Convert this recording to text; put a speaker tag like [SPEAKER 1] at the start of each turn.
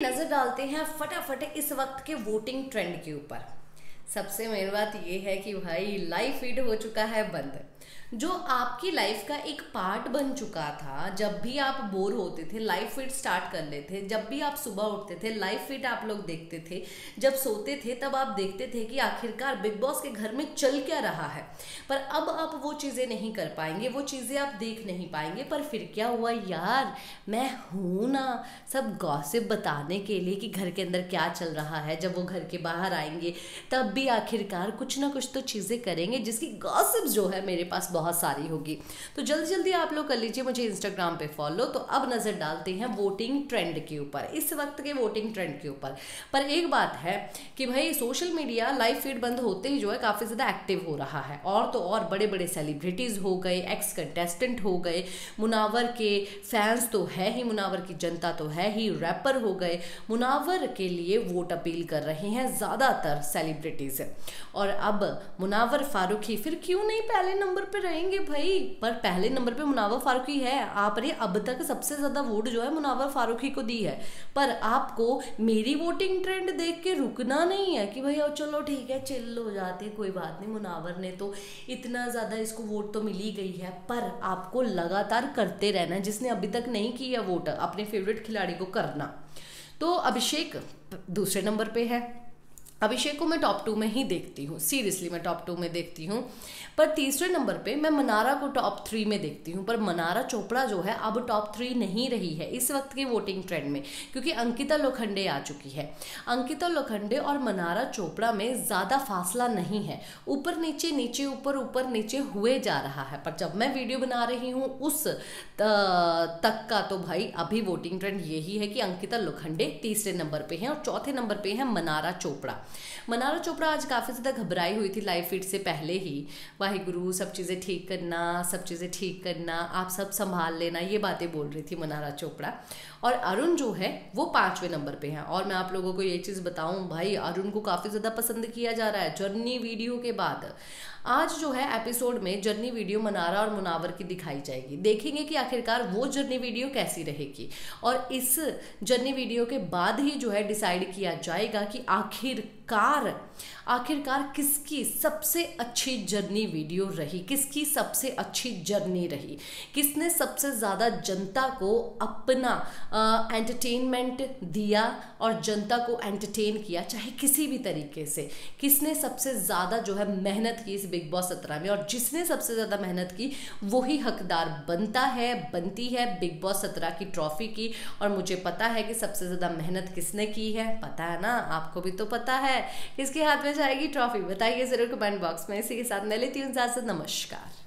[SPEAKER 1] नज़र डालते हैं फटाफट इस वक्त के वोटिंग ट्रेंड के ऊपर। सबसे मेन बात ये है कि भाई लाइव फ़ीड हो चुका है बंद। जो आपकी लाइफ का एक पार्ट बन चुका था, जब भी आप बोर होते थे लाइफ फिट स्टार्ट कर लेते, जब भी आप सुबह उठते थे लाइफ फिट आप लोग देखते थे। जब सोते थे, तब आप देखते थे कि आखिरकार बिग बॉस के घर में चल क्या रहा है। पर अब आप वो चीज़ें नहीं कर पाएँगे, वो चीज़ें आप देख नहीं पाएँगे। पर फिर क्या हुआ, यार, मैं हूँ ना सब गॉसिप बताने के लिए कि घर के अंदर क्या चल रहा है। जब वो घर के बाहर आएँगे, तब भी आखिरकार कुछ ना कुछ तो चीज़ें करेंगे, जिसकी गॉसिप जो है मेरे पास बहुत सारी होगी। तो जल्दी जल्दी आप लोग कर लीजिए मुझे इंस्टाग्राम पे फॉलो तो अब नज़र डालते हैं वोटिंग ट्रेंड के ऊपर, इस वक्त के वोटिंग ट्रेंड के ऊपर। पर एक बात है कि भाई सोशल मीडिया लाइव फ़ीड बंद होते ही जो है काफ़ी ज़्यादा एक्टिव हो रहा है। और तो और बड़े बड़े सेलिब्रिटीज़ हो गए एक्स कंटेस्टेंट हो गए, मुनावर के फैंस तो है ही, मुनावर की जनता तो है ही रैपर हो गए, मुनावर के लिए वोट अपील कर रहे हैं ज़्यादातर सेलिब्रिटीज़ और अब मुनावर फारूकी फिर क्यों नहीं पहले नंबर पर रहेंगे भाई? पर पहले नंबर पर मुनावर फारूकी है। आपने अब तक सबसे ज़्यादा वोट जो है मुनावर फारूकी को दी है। पर आपको मेरी वोटिंग ट्रेंड देख के रुकना नहीं है कि भाई चलो ठीक है चिल हो जाते कोई बात नहीं, मुनावर ने तो इतना ज़्यादा इसको वोट तो मिली गई है, पर आपको लगातार करते रहना जिसने अभी तक नहीं किया वोट अपने फेवरेट खिलाड़ी को करना। तो अभिषेक, दूसरे नंबर पे है। अभिषेक को मैं टॉप टू में ही देखती हूँ। सीरियसली मैं टॉप टू में देखती हूँ। पर तीसरे नंबर पे मैं मनारा को टॉप थ्री में देखती हूँ। पर मनारा चोपड़ा जो है, अब टॉप थ्री नहीं रही है इस वक्त के वोटिंग ट्रेंड में, क्योंकि अंकिता लोखंडे आ चुकी है। अंकिता लोखंडे और मनारा चोपड़ा में ज़्यादा फासला नहीं है। ऊपर नीचे नीचे ऊपर ऊपर नीचे हुए जा रहा है। पर जब मैं वीडियो बना रही हूँ उस तक का तो भाई अभी वोटिंग ट्रेंड यही है कि अंकिता लोखंडे तीसरे नंबर पर हैं और चौथे नंबर पर है मनारा चोपड़ा। मनारा चोपड़ा आज काफ़ी ज़्यादा घबराई हुई थी लाइव फ़ीड से पहले ही। वाहे गुरु सब चीज़ें ठीक करना, सब चीज़ें ठीक करना, आप सब संभाल लेना, ये बातें बोल रही थी मनारा चोपड़ा। और अरुण जो है, वो पाँचवें नंबर पे हैं। और मैं आप लोगों को ये चीज़ बताऊँ, भाई, अरुण को काफ़ी ज़्यादा पसंद किया जा रहा है जर्नी वीडियो के बाद। आज जो है एपिसोड में जर्नी वीडियो मनारा और मुनावर की दिखाई जाएगी। देखेंगे कि आखिरकार वो जर्नी वीडियो कैसी रहेगी। और इस जर्नी वीडियो के बाद ही जो है डिसाइड किया जाएगा कि आखिरकार आखिरकार किसकी सबसे अच्छी जर्नी वीडियो रही? किसकी सबसे अच्छी जर्नी रही? किसने सबसे ज़्यादा जनता को अपना एंटरटेनमेंट दिया और जनता को एंटरटेन किया, चाहे किसी भी तरीके से? किसने सबसे ज़्यादा जो है मेहनत की इस बिग बॉस सत्रह में? और जिसने सबसे ज़्यादा मेहनत की, वही हकदार बनता है, बनती है बिग बॉस सत्रह की ट्रॉफी की। और मुझे पता है कि सबसे ज़्यादा मेहनत किसने की है? पता है ना? आपको भी तो पता है। किसके हाथ में जाएगी ट्रॉफी? बताइए ज़रूर कमेंट बॉक्स में। इसी के साथ मैं लेती हूँ नमस्कार।